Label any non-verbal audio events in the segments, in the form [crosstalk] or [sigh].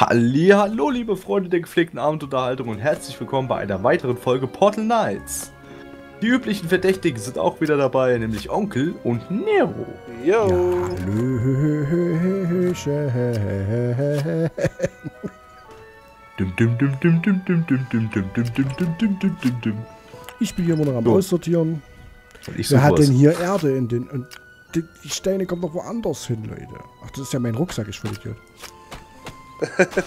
Hallo, liebe Freunde der gepflegten Abendunterhaltung und herzlich willkommen bei einer weiteren Folge Portal Knights. Die üblichen Verdächtigen sind auch wieder dabei, nämlich Onkel und Nero. Yo. Ja, ich bin hier immer noch am so. Aussortieren. Wer hat was. denn hier Erde in den... Und die Steine kommen doch woanders hin, Leute. Ach, das ist ja mein Rucksack, ich schwöre dir.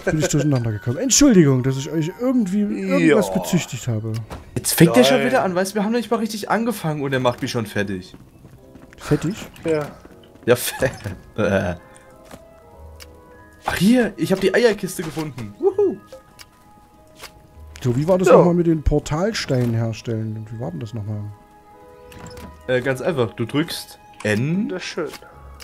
Bin ich durcheinander gekommen. Entschuldigung, dass ich euch irgendwie irgendwas Ja. bezüchtigt habe. Jetzt fängt der schon wieder an, weißt du, wir haben noch nicht mal richtig angefangen und er macht mich schon fertig. Fettig? Ja. Ja, fe äh. Ach hier, ich habe die Eierkiste gefunden. Wuhu. So, wie war das Ja. nochmal mit den Portalsteinen herstellen? Wie war denn das nochmal? Äh, ganz einfach, du drückst N, Das ist schön.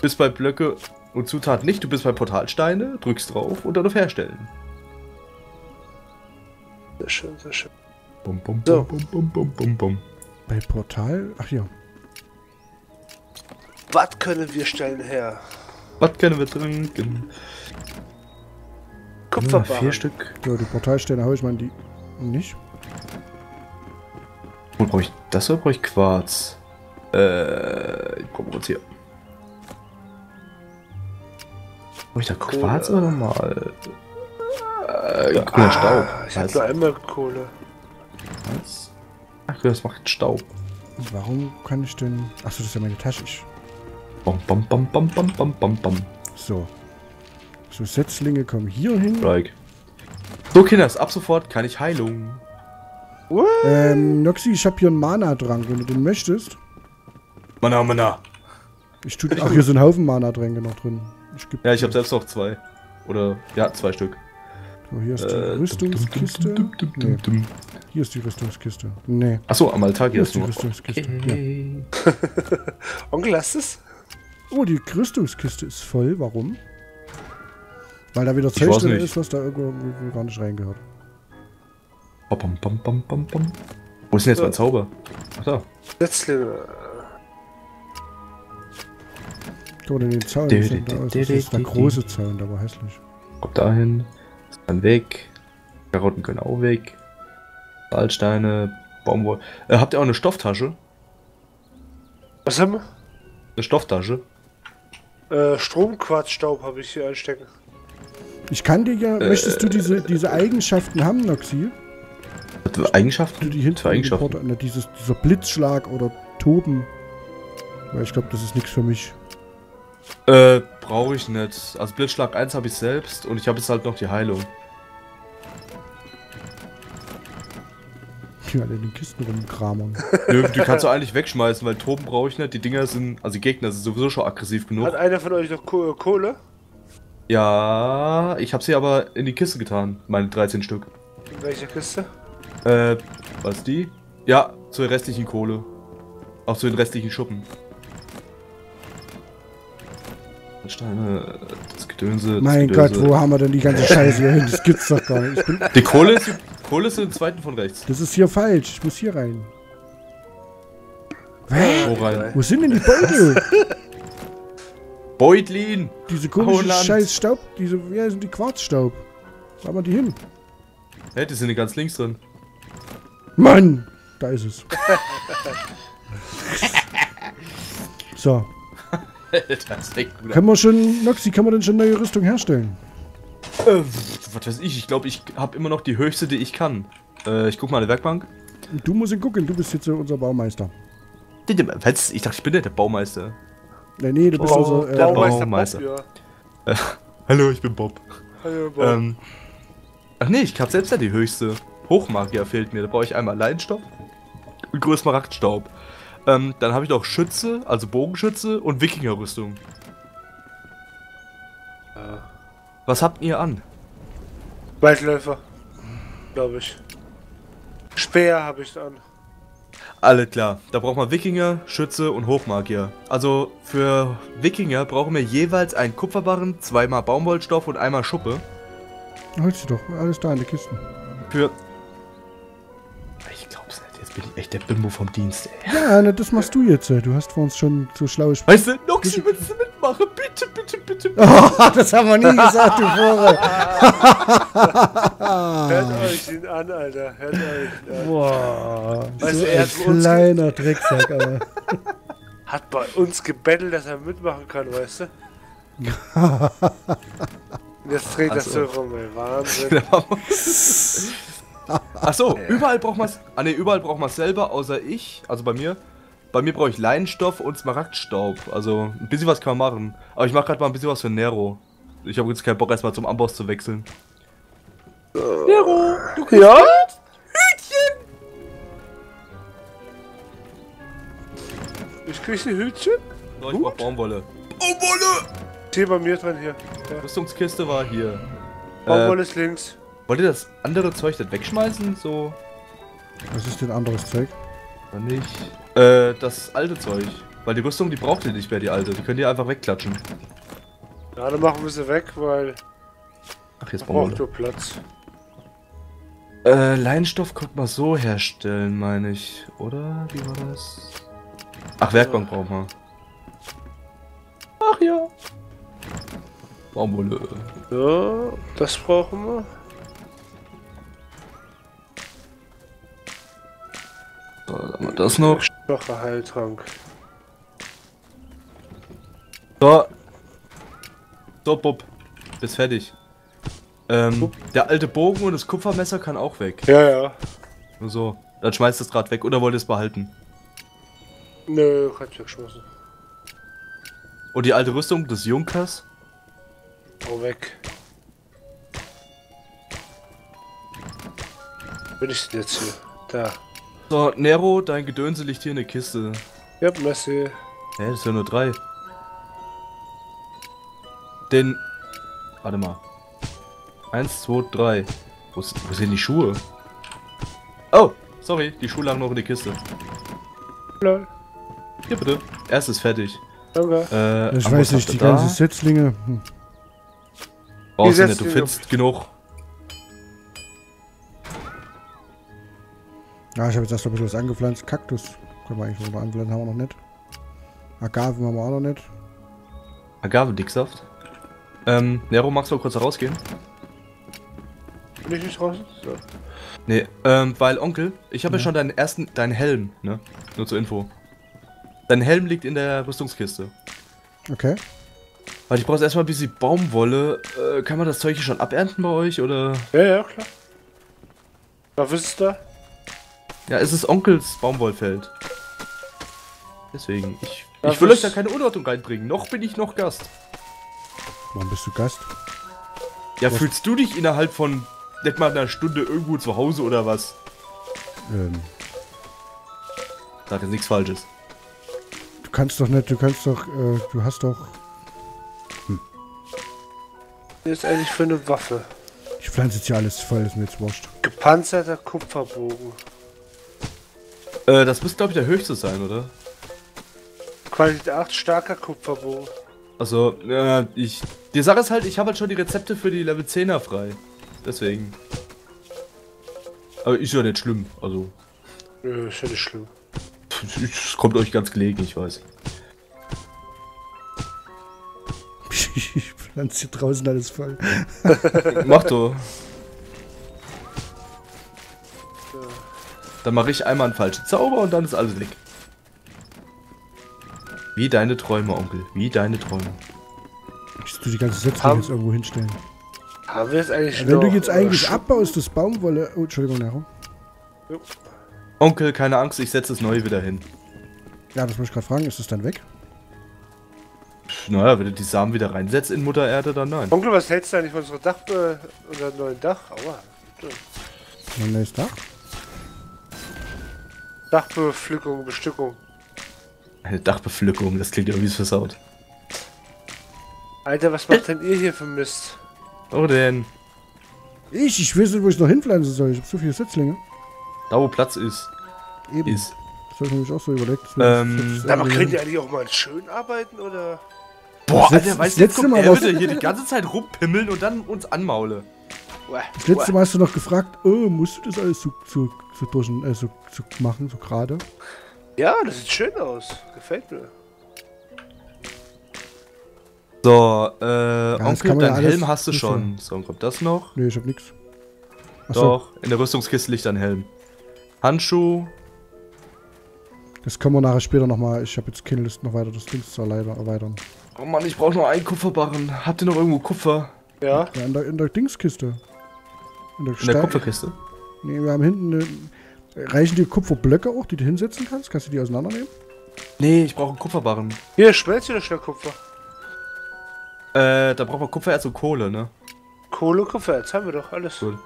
bist bei Blöcke und Zutaten nicht, du bist bei Portalsteine, drückst drauf und dann auf Herstellen. Sehr schön, sehr schön. Bum, bum, So. bum, bum, bum, bum, bum. Bei Portal? Ach ja. Was können wir stellen her? Was können wir trinken? Ja, Kupferbarren. vier Stück. So, die Portalsteine habe ich mal in die... Nicht? Wo brauche ich das oder brauche ich Quarz? Äh, ich brauche uns hier. Brauche ich da Quarz Kohle. oder normal? Äh, grüner Staub. Ah, ich habe Was? nur einmal Kohle. Was? Ach, das macht Staub. Und warum kann ich denn... Achso, das ist ja meine Tasche. Ich, Bam, bam, bam, bam, bam, bam, bam, bam. so. So, Setzlinge kommen hier hin. Like. So, Kinders, ab sofort kann ich Heilung. What? Ähm, Noxy, ich habe hier einen Mana-Trank, wenn du den möchtest. Mana, mana. Ich tue... Ach, hier sind ein Haufen Mana-Tränke noch drin. Ich geb, Ja, ich habe selbst noch zwei. Oder, ja, zwei Stück. So, hier ist die Äh, Rüstungskiste. dum, dum, dum, Nee, hier ist die Rüstungskiste. Nee, Achso, am Altar hier hier ist die. Rüstungskiste. Ja. Okay. [laughs] Onkel, hast es? Oh, die Rüstungskiste ist voll. Warum? Weil da wieder Zeug drin ist, was da irgendwo, gar nicht reingehört. Bam, bam, bam, bam, bam. Wo ist denn jetzt mein Zauber? Ach da. Setzlinge. Mal, in den Zaun. Das ist, der große Zaun, der war hässlich. Kommt dahin. Ist dann weg. Karotten können auch weg. Salzsteine, Baumwolle. Äh, habt ihr auch eine Stofftasche? Was haben wir? Eine Stofftasche? Äh, Stromquarzstaub habe ich hier einstecken. Ich kann dir ja... Äh, möchtest du diese, diese Eigenschaften haben, für Eigenschaften? Du die hinten Eigenschaften? Na, dieses, dieser Blitzschlag oder Toben. Weil ich glaube, das ist nichts für mich. Äh, brauche ich nicht. Also Blitzschlag 1 habe ich selbst und ich habe jetzt halt noch die Heilung. Hier alle in den Kisten rumkramern. [laughs] Nö, die kannst du eigentlich wegschmeißen, weil Toben brauche ich nicht. Die Dinger sind, also die Gegner sind sowieso schon aggressiv genug. Hat einer von euch noch Ko Kohle? Ja, ich habe sie aber in die Kiste getan, meine 13 Stück. In welcher Kiste? Äh, was die? Ja, zur restlichen Kohle. Auch zu den restlichen Schuppen. Steine, das Gedönse. Das mein Gedönse. Gott, wo haben wir denn die ganze Scheiße hier hin? Das gibt's doch gar nicht. Die Kohle ist, Kohle ist im zweiten von rechts. das ist hier falsch. Ich muss hier rein. Hä? Wo rein? Wo sind denn die Beutel? Beutlin! Diese komische Holland. scheiß Staub, diese, wie heißen die Quarzstaub? Wo haben wir die hin? Hä, die sind ganz links drin. Mann! Da ist es. [laughs] So, das ist echt gut. können wir schon, Noxy, kann man denn schon neue Rüstung herstellen? Äh, was weiß ich, ich glaube, ich habe immer noch die höchste, die ich kann. Äh, ich guck mal an der Werkbank. Du musst ihn gucken, du bist jetzt unser Baumeister. Was? Ich dachte, ich bin nicht der Baumeister. Nee, nee, du bist Oh, unser, der äh, Baumeister. Baumeister. Bob, ja. Hallo, ich bin Bob. Hallo, Bob. Ähm. Ach nee, ich hab selbst ja die höchste. Hochmagier fehlt mir. Da brauche ich einmal Leinstoff und Größmaragdstaub. Ähm, dann habe ich noch Schütze, also Bogenschütze und Wikingerrüstung. Ja. Was habt ihr an? Waldläufer. Glaube ich. Speer habe ich an. Alle klar. Da braucht man Wikinger, Schütze und Hochmagier. Also für Wikinger brauchen wir jeweils einen Kupferbarren, zweimal Baumwollstoff und einmal Schuppe. holst du doch, alles da in der Kiste. Für. Ich jetzt bin ich echt der Bimbo vom Dienst, ey. Ja, na, das machst du jetzt. äh. Du hast vor uns schon so schlau gesprochen. Weißt du, Noxy, willst du mitmachen? Bitte, bitte, bitte. bitte. Oh, [laughs] das haben wir nie gesagt, du Vore. [laughs] Hört euch ihn an, Alter. Hört euch ihn an. Boah. Weißt so du, er ein hat kleiner Drecksack, aber. [laughs] Hat bei uns gebettelt, dass er mitmachen kann, weißt du? Jetzt dreht das so Also. rum, ey. Wahnsinn. Ach so, überall braucht man Ah ne, überall braucht man selber, außer ich. Also bei mir. Bei mir brauche ich Leinstoff und Smaragdstaub. Also ein bisschen was kann man machen. Aber ich mache gerade mal ein bisschen was für Nero. Ich habe jetzt keinen Bock, erstmal zum Amboss zu wechseln. Nero, du kriegst Ja? Hütchen! Ich krieg die Hütchen. So, ich brauch Baumwolle. Baumwolle! Hier bei mir drin, hier. Ja. Rüstungskiste war hier. Baumwolle Äh, ist links. Wollt ihr das andere Zeug nicht wegschmeißen? So. Was ist denn anderes Zeug? Oder nicht? Äh, das alte Zeug. Weil die Rüstung, die braucht ihr nicht mehr, die alte. Die könnt ihr einfach wegklatschen. Ja, dann machen wir sie weg, weil Ach, jetzt braucht nur Platz. Äh, Leinstoff konnte man so herstellen, meine ich. Oder? Wie war das? Ach, Werkbank brauchen wir. Ach ja. Baumwolle. Ja, das brauchen wir. So, dann haben wir das noch. Schwacher Heiltrank. So. So, Bub. Bist fertig. Ähm, der alte Bogen und das Kupfermesser kann auch weg. Ja, ja. Nur so. Dann schmeißt es gerade weg oder wollt ihr es behalten? Nö, hat weggeschmissen. Und die alte Rüstung des Junkers? Hau weg. Bin ich denn jetzt hier? Da. So, Nero, dein Gedönse liegt hier in der Kiste. Ja, Messi. Hä, das sind ja nur drei. Den. Warte mal. Eins, zwei, drei. Wo, ist- wo sind die Schuhe? Oh, sorry, die Schuhe lagen noch in der Kiste. Lol. Hier bitte. Erstes fertig. Danke. Äh, Ich weiß nicht, die da? ganzen Setzlinge. Hm. Brauchst du nicht, du findest genug. Ja, ich habe jetzt erst ein bisschen was angepflanzt. Kaktus können wir eigentlich noch mal anpflanzen, haben wir noch nicht. Agaven haben wir auch noch nicht. Agavendicksaft. Ähm, Nero, magst du mal kurz da rausgehen? Bin ich nicht draußen? So. Nee, ähm, weil Onkel, ich habe ja. Ja. schon deinen ersten, deinen Helm, ne? Nur zur Info. Dein Helm liegt in der Rüstungskiste. Okay. Weil ich brauche erstmal ein bisschen Baumwolle. Äh, kann man das Zeug hier schon abernten bei euch oder? Ja, ja, klar. Was ist da? Ja, es ist Onkels Baumwollfeld. Deswegen, ich, ich will was- euch da keine Unordnung reinbringen. Noch bin ich noch Gast. Warum bist du Gast? Ja, Was? fühlst du dich innerhalb von nicht mal einer Stunde irgendwo zu Hause oder was? Ähm, Sag jetzt nichts Falsches. du kannst doch nicht, du kannst doch, äh, du hast doch. Das ist eigentlich für eine Waffe. Ich pflanze jetzt hier alles voll, ist mir jetzt wurscht. Gepanzerter Kupferbogen. Äh, das müsste glaube ich der höchste sein, oder? Qualität 8, starker Kupferbogen. Also, äh, ich. Die Sache ist halt, ich habe halt schon die Rezepte für die Level 10er frei. Deswegen. Aber ist ja nicht schlimm. Also, Nö, ist ja nicht schlimm. es kommt euch ganz gelegen, ich weiß. [laughs] ich pflanze hier draußen alles voll. Mach doch. [laughs] Dann mache ich einmal einen falschen Zauber und dann ist alles weg. Wie deine Träume, Onkel. Wie deine Träume. Ich tu die ganze Haben- jetzt irgendwo hinstellen. Haben wir jetzt eigentlich Wenn noch, du jetzt eigentlich Sch- abbaust, das Baumwolle. Oh, Entschuldigung, Nero. Onkel, keine Angst, ich setze das neue wieder hin. Ja, das muss ich gerade fragen. Ist es dann weg? Naja, wenn du die Samen wieder reinsetzt in Mutter Erde, dann nein. Onkel, was hältst du eigentlich von unserem Dach, äh, unserem neuen Dach? Aua. Mein neues Dach? Dachbepflückung, Bestückung. Eine Dachbepflückung, das klingt irgendwie versaut. Alter, was macht denn ihr hier für Mist? Oh denn, Ich, ich weiß nicht, wo ich noch hinpflanzen soll. Ich habe so viele Setzlinge. da wo Platz ist, Eben. ist. Das habe ich mir nämlich auch so überlegt. Ähm, aber das- könnt ihr eigentlich auch mal schön arbeiten, oder? Boah, Alter, weißt du, jetzt kommt Mal er wieder hier die ganze Zeit rumpimmeln und dann uns anmaule. Das letzte Mal hast du noch gefragt, oh, musst du das alles so, so, so, durch, äh, so, so machen, so gerade? Ja, das sieht schön aus. Gefällt mir. So, äh, Onkel, kann man ja Helm hast du schon. So, dann kommt das noch. Nee, ich hab nix. Achso, Doch, in der Rüstungskiste liegt dein Helm. Handschuh. das können wir nachher später nochmal. Ich habe jetzt keine Lust noch weiter das Ding zu erweitern. Oh Mann, ich brauche noch einen Kupferbarren. Habt ihr noch irgendwo Kupfer? Ja. Ja, in der, in der Dingskiste. In der, In der Kupferkiste? Nee, wir haben hinten eine. Reichen dir Kupferblöcke auch, die du hinsetzen kannst? Kannst du die auseinandernehmen? Nee, ich brauche einen Kupferbarren. Hier, schmelzt wieder schnell Kupfer. Äh, da braucht man Kupfererz und Kohle, ne? Kohle, Kupfer, jetzt haben wir doch alles. Gut.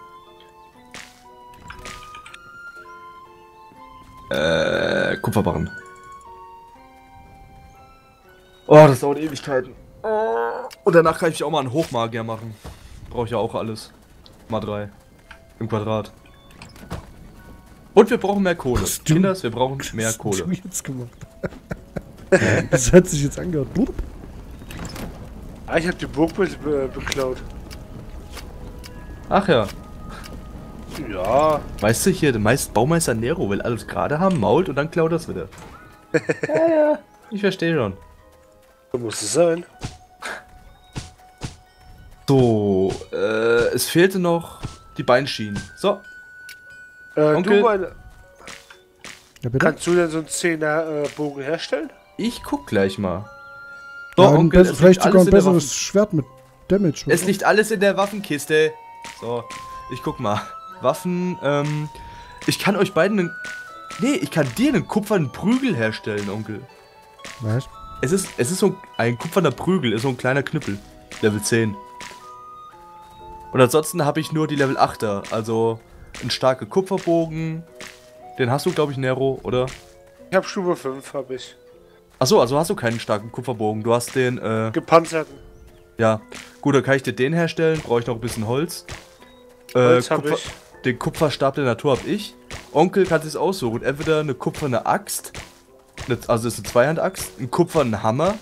Äh, Kupferbarren. Oh, das dauert Ewigkeiten. Und danach kann ich auch mal einen Hochmagier machen. Brauche ich ja auch alles. Mal drei. Im Quadrat. Und wir brauchen mehr Kohle. Was du- Kinders, wir brauchen [laughs] mehr Was hast Kohle. du jetzt gemacht? [laughs] das hat sich jetzt angehört. Ah, ich hab die Burg be be beklaut. Ach ja. Ja. Weißt du hier, der Meist Baumeister Nero will alles gerade haben, mault und dann klaut das wieder. [laughs] ja, ja. Ich verstehe schon. So muss es sein. So, äh, es fehlte noch die Beinschienen. So, Äh, Onkel? du, meine, Ja, bitte? kannst du denn so einen 10er äh, Bogen herstellen? ich guck gleich mal. So, ja, ein Onkel, es vielleicht sogar alles ein in der besseres Schwert mit Damage. Es liegt alles in der Waffenkiste. So, ich guck mal. Waffen, ähm, ich kann euch beiden einen, nee, ich kann dir einen kupfernen Prügel herstellen, Onkel. Was? Es ist, es ist so ein kupferner Prügel, ist so ein kleiner Knüppel. Level 10. Und ansonsten habe ich nur die Level 8er, also ein starker Kupferbogen. Den hast du, glaube ich, Nero, oder? Ich hab Stufe 5, hab ich. Achso, also hast du keinen starken Kupferbogen. Du hast den, äh, Gepanzerten. ja. Gut, dann kann ich dir den herstellen. Brauche ich noch ein bisschen Holz. Äh, Holz hab Kupfer- ich. Den Kupferstab der Natur hab ich. Onkel kann sich aussuchen. Entweder eine kupferne Axt, eine- also ist eine Zweihand-Axt, einen kupfernen Hammer.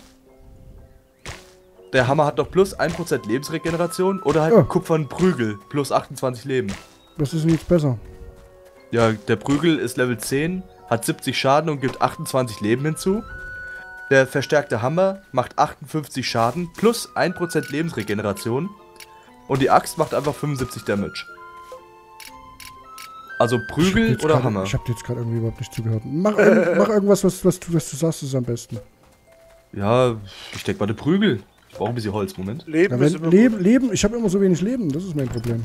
Der Hammer hat noch plus 1% Lebensregeneration oder halt Ja. einen kupfernen Prügel, plus 28 Leben. Was ist jetzt besser? Ja, der Prügel ist Level 10, hat 70 Schaden und gibt 28 Leben hinzu. Der verstärkte Hammer macht 58 Schaden plus 1% Lebensregeneration. Und die Axt macht einfach 75 Damage. Also Prügel oder grad- Hammer? Ich hab dir jetzt gerade irgendwie überhaupt nicht zugehört. Mach, mach irgendwas, was, was, du, was du sagst, ist am besten. Ja, ich denke mal der Prügel. Ich brauche ein bisschen Holz, Moment. Leben Ja, wenn, Leben, Leben, ich habe immer so wenig Leben, das ist mein Problem.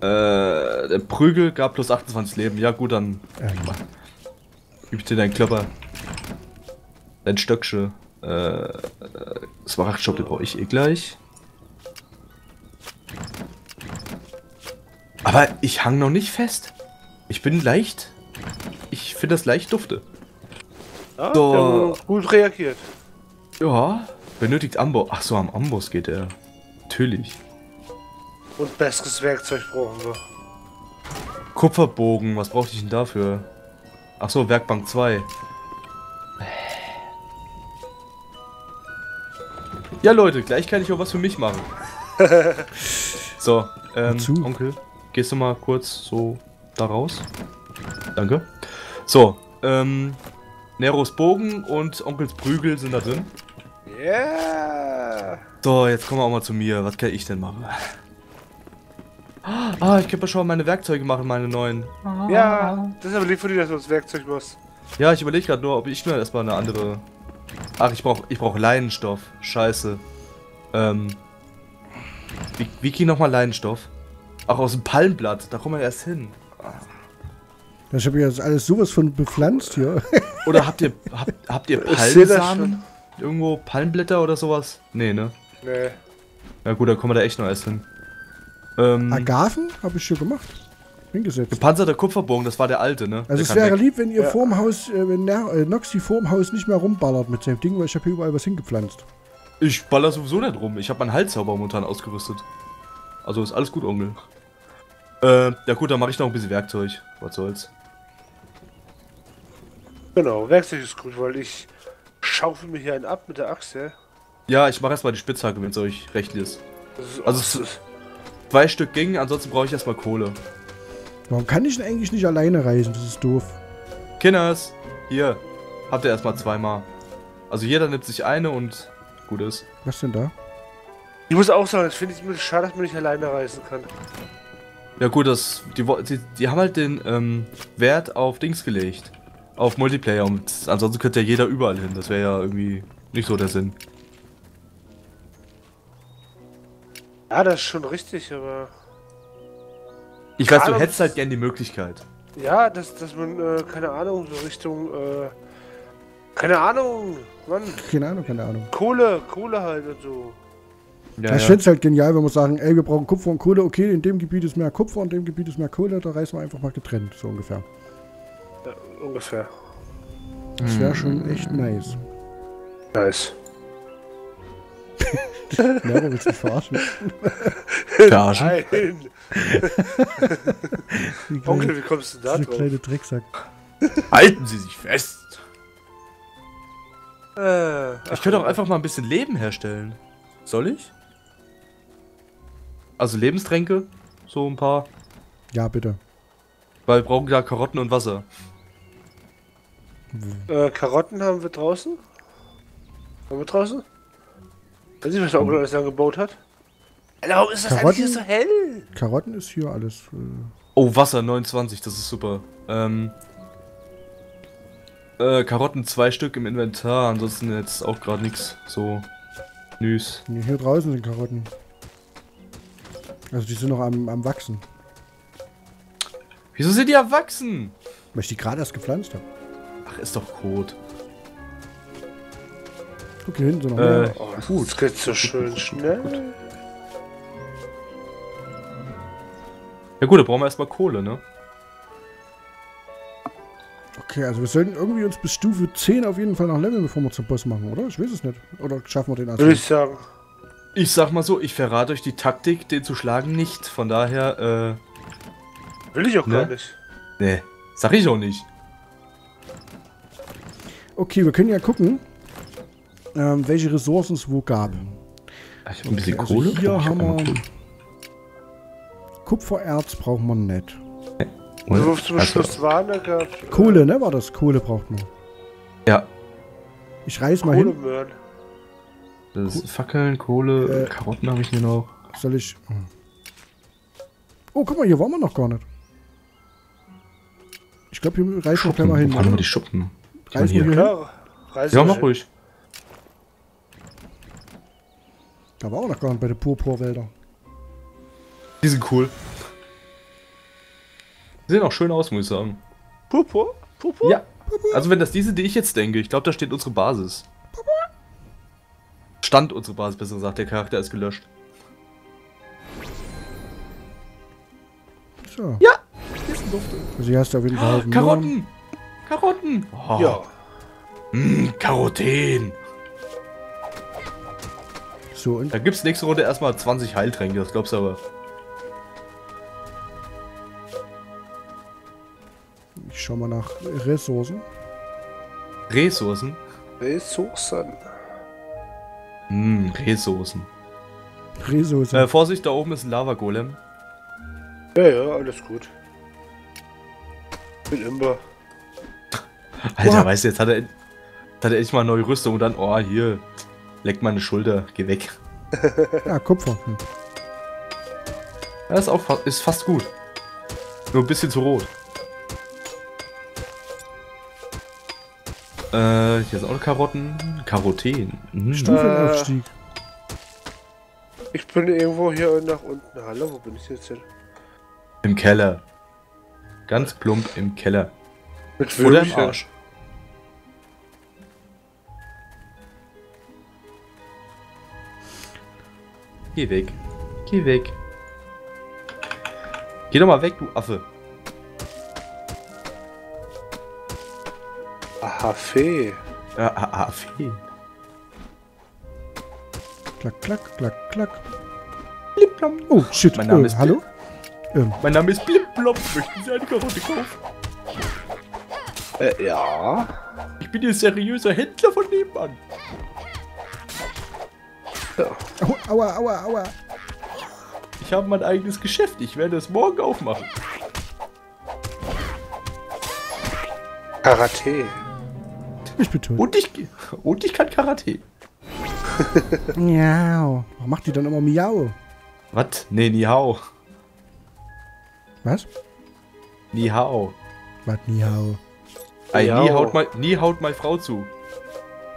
Äh, der Prügel gab plus 28 Leben. Ja gut, dann Ähm, gib ich dir deinen Klopper. Dein Stöcksche. Äh, Smaragdstopp, den brauche ich eh gleich. Aber ich hang noch nicht fest. Ich bin leicht. Ich finde das leicht dufte. Ja, So. gut reagiert. Ja. Benötigt Amboss. Ach so, am Amboss geht er. Natürlich. Und besseres Werkzeug brauchen wir. Kupferbogen, was brauchte ich denn dafür? Ach so, Werkbank 2. Ja, Leute, gleich kann ich auch was für mich machen. [laughs] so, ähm, Wozu? Onkel, gehst du mal kurz so da raus? Danke. So, ähm, Neros Bogen und Onkels Prügel sind da drin. Yeah! So, jetzt kommen wir auch mal zu mir. Was kann ich denn machen? Ah, ich könnte mal schon meine Werkzeuge machen, meine neuen. Ja, das ist aber lieb von dir, dass du das Werkzeug machst. Ja, ich überlege gerade nur, ob ich nur erstmal eine andere. Ach, ich brauche ich brauch Leinenstoff. Scheiße. Ähm. Wie, wie geht nochmal Leinenstoff? Ach, aus dem Palmblatt. Da kommen wir erst hin. ich habe jetzt alles sowas von bepflanzt hier. Oder habt ihr, habt, habt ihr Ich das Palmsamen? Irgendwo Palmblätter oder sowas? Nee, ne? Nee. Ja gut, da kommen wir da echt noch erst hin. Ähm, Agaven habe ich schon gemacht. Hingesetzt. gepanzerter Kupferbogen, das war der alte, ne? Also Der es wäre weg. lieb, wenn ihr Ja. vorm Haus, äh, wenn Ner äh, Noxy vorm Haus nicht mehr rumballert mit seinem Ding, weil ich habe hier überall was hingepflanzt. Ich baller sowieso nicht rum. Ich habe meinen Halszauber momentan ausgerüstet. Also ist alles gut, Onkel. Äh, ja gut, dann mache ich noch ein bisschen Werkzeug. Was soll's. Genau, Werkzeug ist gut, weil ich schaufel mir hier einen ab mit der Axt, ja. Ja, ich mache erstmal die Spitzhacke, wenn es euch recht ist. Ist Also Zwei Stück gingen, ansonsten brauche ich erstmal Kohle. Warum kann ich denn eigentlich nicht alleine reisen? Das ist doof. Kinders, hier. Habt ihr erstmal zweimal. Also jeder nimmt sich eine und gut ist. Was denn da? Ich muss auch sagen, das finde ich bisschen schade, dass man nicht alleine reisen kann. Ja gut, das, die, die, die haben halt den ähm, Wert auf Dings gelegt. Auf Multiplayer und ansonsten könnte ja jeder überall hin. Das wäre ja irgendwie nicht so der Sinn. Ja, das ist schon richtig, aber. Ich weiß, du hättest halt gern die Möglichkeit. Ja, dass, dass man, äh, keine Ahnung, so Richtung, äh, keine Ahnung, Mann, Keine Ahnung, keine Ahnung. Kohle, Kohle halt und so. Ja, ich fände es halt genial, wenn wir sagen, ey, wir brauchen Kupfer und Kohle. Okay, in dem Gebiet ist mehr Kupfer, in dem Gebiet ist mehr Kohle. Da reisen wir einfach mal getrennt, so ungefähr. Ungefähr. Das wäre schon echt nice. Nice. [laughs] Ja, du willst mich verarschen. [laughs] Verarschen. Nein! [laughs] Die Onkel, kleine, wie kommst du da diese drauf? kleine Drecksack. Halten Sie sich fest. Äh, Ich könnte auch einfach mal ein bisschen Leben herstellen. Soll ich? Also Lebenstränke, so ein paar. Ja, bitte. Weil wir brauchen ja Karotten und Wasser. Äh, Karotten haben wir draußen? Haben wir draußen? Weiß ich, was der Onkel alles angebaut hat? Alter, warum ist das Karotten? eigentlich hier so hell? Karotten ist hier alles. Äh, Oh, Wasser 29, das ist super. Ähm, äh, Karotten zwei Stück im Inventar, ansonsten jetzt auch gerade nichts so nüs. nee, hier draußen sind Karotten. Also die sind noch am, am Wachsen. Wieso sind die erwachsen? Weil ich die gerade erst gepflanzt habe. Ach, ist doch Kot. Guck, hier hinten sind noch Äh, mehr. Oh, gut. Das geht so schön schnell. Ja gut, da brauchen wir erstmal Kohle, ne? Okay, also wir sollten irgendwie uns bis Stufe 10 auf jeden Fall noch leveln, bevor wir zum Boss machen, oder? Ich weiß es nicht. Oder schaffen wir den Würde also? ich sagen. Ich sag mal so, ich verrate euch die Taktik, den zu schlagen, nicht. Von daher, Will ich auch Ne? gar nicht. äh, ne, sag ich auch nicht. Okay, wir können ja gucken, ähm, welche Ressourcen es wo gab. Ich hab ein bisschen also Kohle. Hier haben wir Kohle. Kupfererz brauchen wir nicht. Oder? So zum Also, Schluss Warne gehabt. Kohle, ne? War das? Kohle braucht man. Ja, Ich reiß mal hin. Das ist Fackeln, Kohle, Äh. Karotten habe ich hier noch. Soll ich. Oh, guck mal, hier waren wir noch gar nicht. Ich glaube, hier reißen wir gleich mal hin. Wir oder? die Schuppen? Wir hier. Klar. Reise Ja, mach ruhig. Da war auch noch gar nicht bei den Purpurwäldern. Die sind cool. Die sehen auch schön aus, muss ich sagen. Purpur? Purpur? Ja. Also wenn das diese, die ich jetzt denke, ich glaube, da steht unsere Basis. Stand unsere Basis, besser gesagt, der Charakter ist gelöscht. So. Ja. Ist ein Duft. Also hier hast du auf jeden Fall. Haufen Karotten! Karotten! Oh. Ja. Mm, Karotten! So, und Da gibt's nächste Runde erstmal 20 Heiltränke, das glaubst du aber. ich schau mal nach Ressourcen. Ressourcen? Ressourcen. Hm, Ressourcen. Ressourcen. Äh, Vorsicht, da oben ist ein Lava-Golem. Ja, ja, alles gut. Bin immer. Alter, Boah. weißt du, jetzt hat er, jetzt hat er echt mal eine neue Rüstung und dann, oh, hier, leck meine Schulter, geh weg. Ja, Kupfer. Hm. Ja, ist auch fa ist fast gut. Nur ein bisschen zu rot. Äh, hier sind auch noch Karotten. Karotten. Mhm. Stufenaufstieg. Ich bin irgendwo hier nach unten. Hallo, wo bin ich jetzt hin? Im Keller. Ganz plump im Keller. Mit Oder im. Arsch. Geh weg. Geh weg. Geh doch mal weg, du Affe. Aha, Fee. Ja, ah, ah, Fee. Klack, klack, klack, klack. Blipplom. Oh, shit. Mein Name äh, ist Hallo? Ähm, Mein Name ist Blipplop. Möchten Sie eine Karotte kaufen? Äh, ja. Ich bin Ihr seriöser Händler von nebenan. au, aua, aua, aua. Ich habe mein eigenes Geschäft. Ich werde es morgen aufmachen. Karate. Ich bin tot. Und ich, und ich kann Karate. Miau. Warum macht die dann immer Miau? Was? Nee, ni hao. Was? Ni hao. Was Miau? Ey, Ja. nie haut, mein, nie haut meine Frau zu. [laughs]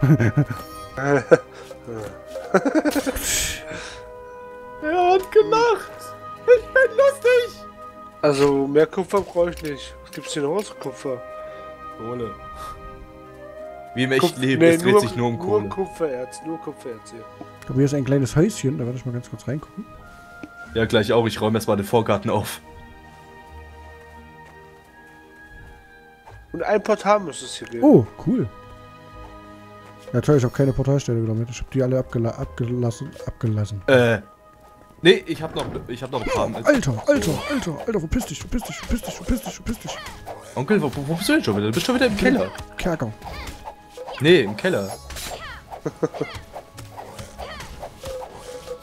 er hat gelacht. Ich bin lustig. Also mehr Kupfer brauche ich nicht. Was gibt's denn noch aus Kupfer? Kohle. Wie im echten Kupf- Leben, nee, es dreht sich nur um Kohle. Nur Kupfererz, nur Kupfererz hier. Aber hier ist ein kleines Häuschen, da werde ich mal ganz kurz reingucken. Ja, gleich auch. Ich räume erstmal den Vorgarten auf. Und ein Portal muss es hier geben. Oh, cool. Ja toll, ich habe keine Portalstelle wieder mit. Ich habe die alle abgela abgelassen. abgelassen. Äh. Nee, ich hab noch, ich hab noch ein paar. Alter, Alter, Alter, Alter, verpiss dich, verpiss dich, verpiss dich, verpiss dich, verpiss dich. Onkel, wo, wo bist du denn schon wieder? Du bist schon wieder im Keller. Kerker. Nee, im Keller.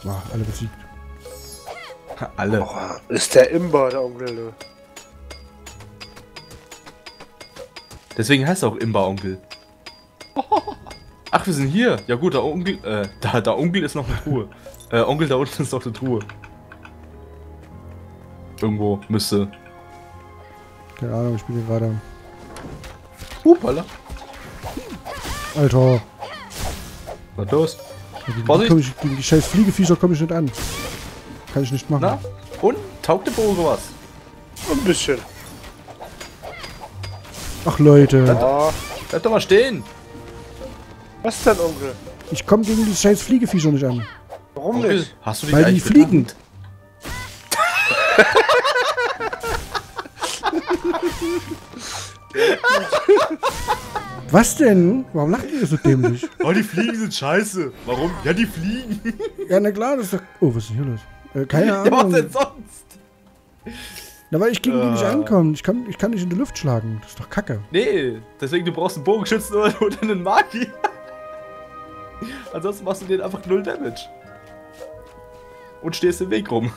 War [laughs] alle besiegt. Ha, Alle. Boah, ist der Imber, der Onkel. du. Deswegen heißt er auch Imba-Onkel. [laughs] Ach, wir sind hier. Ja gut, der Onkel, äh, da, der Onkel ist noch eine Truhe. [laughs] Äh, Onkel, da unten ist noch eine Truhe. Irgendwo müsste. Keine Ahnung, ich bin hier gerade. Hupala. Alter. Was los? Die, Vorsicht. ich, gegen die scheiß Fliegeviecher komme ich nicht an. Kann ich nicht machen. Na? Und? Taugt der Bogen was? Ein bisschen. Ach Leute, Ja. Bleib doch mal stehen. Was denn, Onkel? ich komme gegen die scheiß Fliegeviecher nicht an. Warum Onkel, nicht? hast du dich Weil die fliegen. [laughs] Was denn? Warum lacht ihr so dämlich? [laughs] Oh, die Fliegen sind scheiße. Warum? Ja, die fliegen. ja, na klar, das ist doch... Oh, was ist denn hier los? Äh, keine Ja, was Ahnung. denn sonst? Na, weil ich gegen die nicht Äh. ankomme. Ich kann, ich kann nicht in die Luft schlagen. Das ist doch kacke. Nee, deswegen du brauchst einen Bogenschützen oder, oder einen Magier. Ansonsten machst du den einfach null Damage. Und stehst im Weg rum.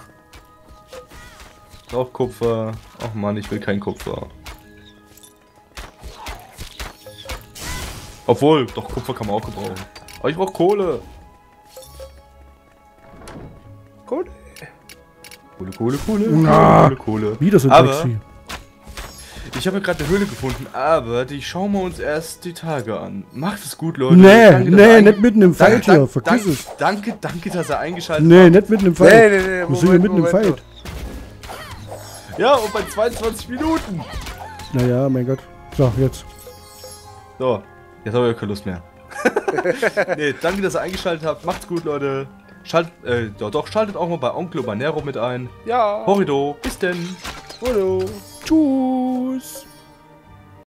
Auch Kupfer. Ach man, ich will kein Kupfer. Obwohl, doch Kupfer kann man auch gebrauchen. Aber ich brauch Kohle. Kohle, Kohle, Kohle, Na. Kohle, Kohle. Wieder so ein Drecksvieh. Ich habe ja gerade eine Höhle gefunden, aber die schauen wir uns erst die Tage an. Macht es gut, Leute. Nee, Danke, nee, nicht mitten im Fight hier. danke, Vergiss danke, es. danke, danke, dass er eingeschaltet Nee, nicht mitten im Fight. Nee, nee, nee. Wir Moment, sind hier mitten im. Fight. hat. Ja, und bei 22 Minuten. Naja, mein Gott. So, jetzt. So, jetzt haben wir keine Lust mehr. [laughs] nee, danke, dass ihr eingeschaltet habt. Macht's gut, Leute. Schaltet, äh, ja doch, schaltet auch mal bei Onkel Banero mit ein. Ja. Horrido, bis denn. Hallo. Tschüss.